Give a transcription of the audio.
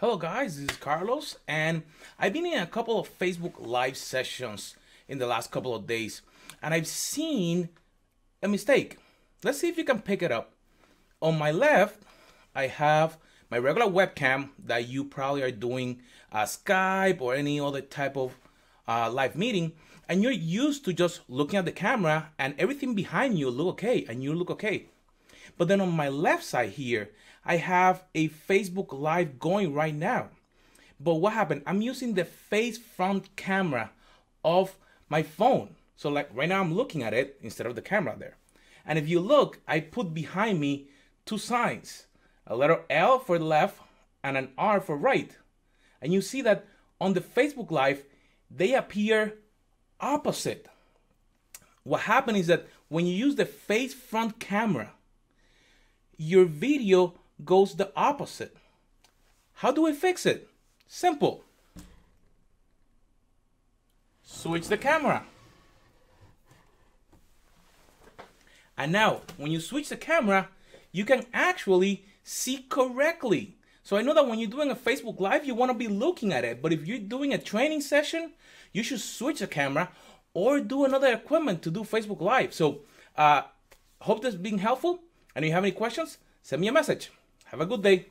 Hello guys, this is Carlos and I've been in a couple of Facebook live sessions in the last couple of days and I've seen a mistake. Let's see if you can pick it up. On my left, I have my regular webcam that you probably are doing a Skype or any other type of uh, live meeting and you're used to just looking at the camera and everything behind you look okay and you look okay. But then on my left side here, I have a Facebook Live going right now. But what happened? I'm using the face front camera of my phone. So like right now I'm looking at it instead of the camera there. And if you look, I put behind me two signs, a letter L for left and an R for right. And you see that on the Facebook Live, they appear opposite. What happened is that when you use the face front camera, your video goes the opposite. How do we fix it? Simple. Switch the camera. And now, when you switch the camera, you can actually see correctly. So I know that when you're doing a Facebook Live, you want to be looking at it. But if you're doing a training session, you should switch the camera or do another equipment to do Facebook Live. So uh, hope this being helpful. And if you have any questions, send me a message. Have a good day.